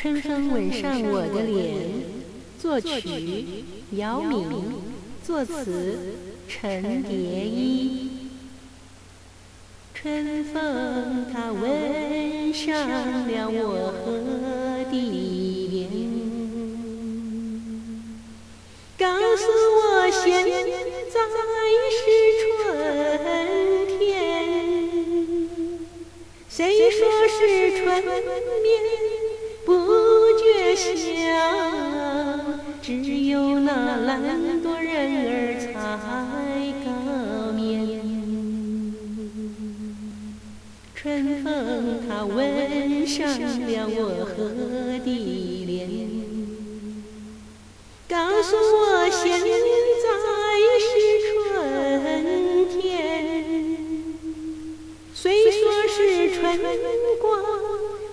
春风吻上我的脸，作曲姚敏，作词陈蝶衣。春风它吻上了我和的脸，告诉我现在是春天。谁说是春眠？它吻上了我和的脸，告诉我现在是春天。虽说是春光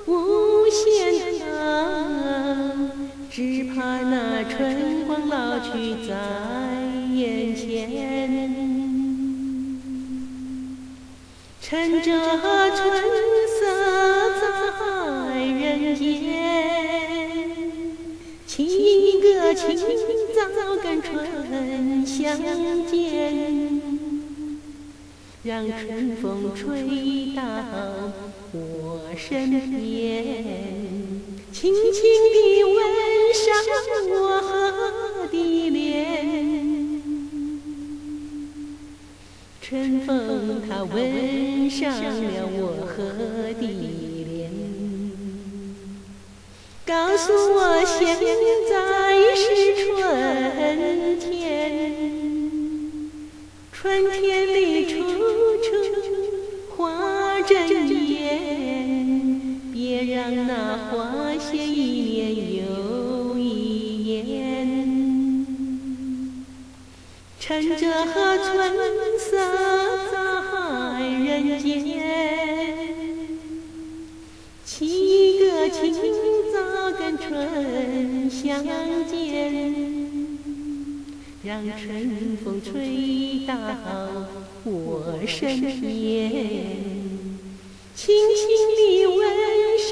无限。只怕那春光老去在眼前，趁着春清早跟春相见，让春风吹到我身边。轻轻地吻上我的脸，春风它吻上了我和的，告诉我现在是春天，春天里处处花争艳，别让那花。谢一年又一年，趁着春色相见，让春风吹到我身边，轻轻地吻上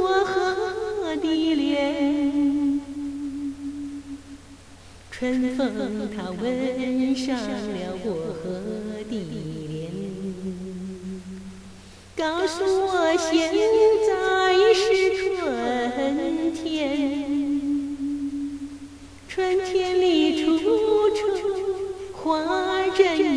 我和。的脸，春风它吻上了我和的脸，告诉我现在是春天。春天里处处花儿绽